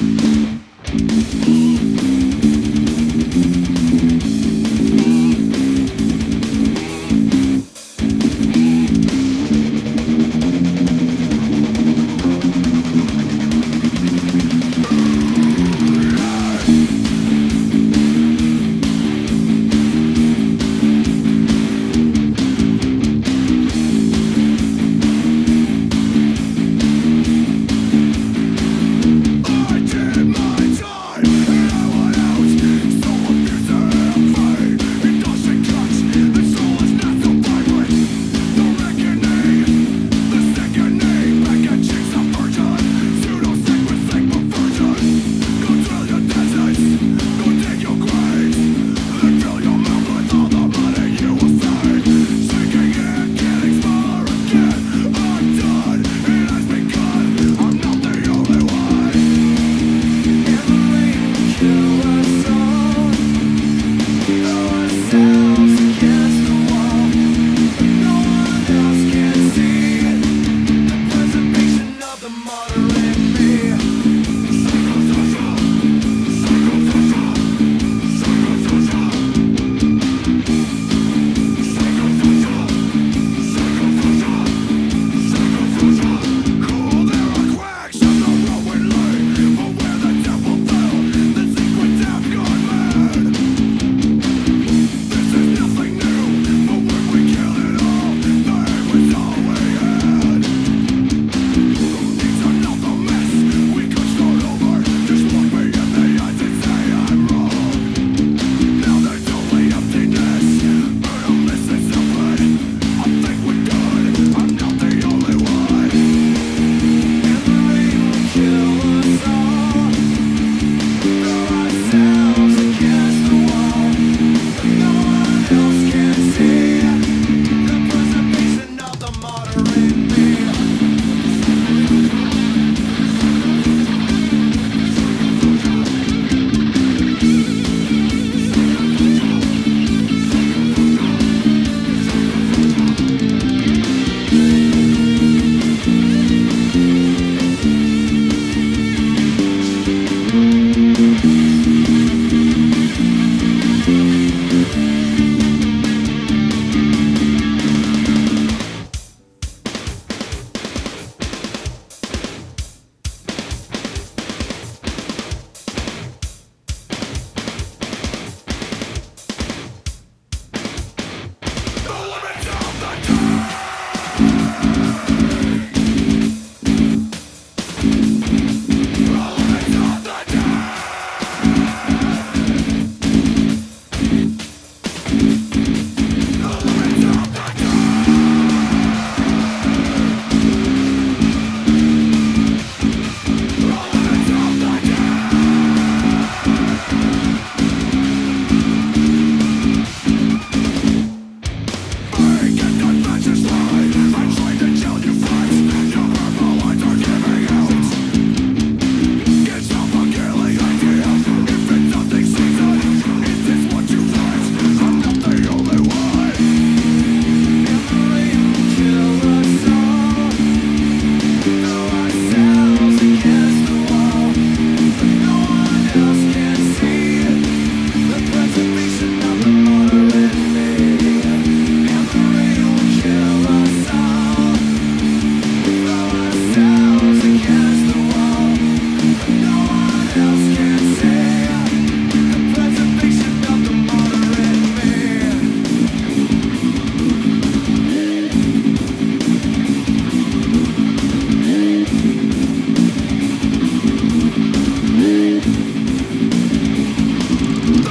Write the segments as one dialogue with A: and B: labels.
A: Thank you.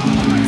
A: Lord.